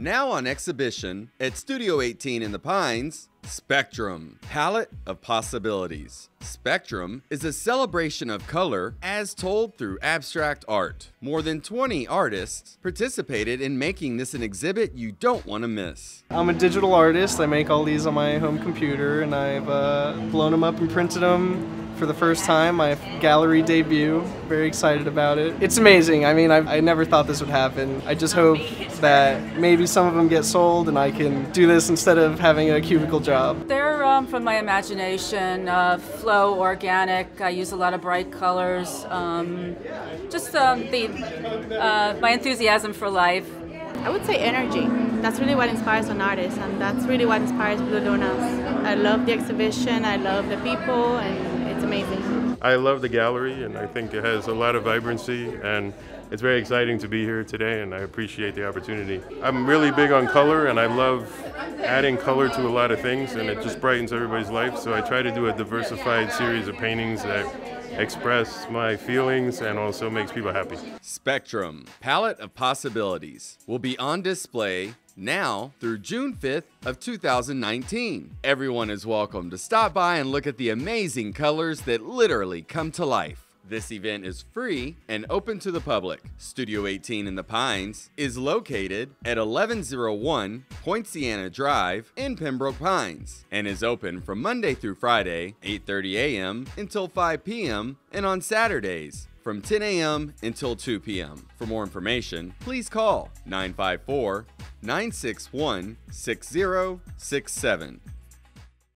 Now on exhibition at Studio 18 in the Pines, Spectrum, Palette of Possibilities. Spectrum is a celebration of color as told through abstract art. More than 20 artists participated in making this an exhibit you don't want to miss. I'm a digital artist. I make all these on my home computer and I've uh, blown them up and printed them for the first time, my gallery debut. Very excited about it. It's amazing. I mean, I've, I never thought this would happen. I just hope that maybe some of them get sold and I can do this instead of having a cubicle job. They're um, from my imagination, uh, flow, organic. I use a lot of bright colors. Um, just um, the uh, my enthusiasm for life. I would say energy. That's really what inspires an artist, and that's really what inspires Blue Lunas. I love the exhibition, I love the people, and it's amazing. I love the gallery and I think it has a lot of vibrancy and it's very exciting to be here today and I appreciate the opportunity. I'm really big on color and I love adding color to a lot of things and it just brightens everybody's life so I try to do a diversified series of paintings that express my feelings and also makes people happy. Spectrum, Palette of Possibilities, will be on display now through June 5th of 2019. Everyone is welcome to stop by and look at the amazing colors that literally come to life. This event is free and open to the public. Studio 18 in the Pines is located at 1101 Poinciana Drive in Pembroke Pines and is open from Monday through Friday, 8:30 a.m. until 5 p.m. and on Saturdays from 10 a.m. until 2 p.m. For more information, please call 954 961 6067.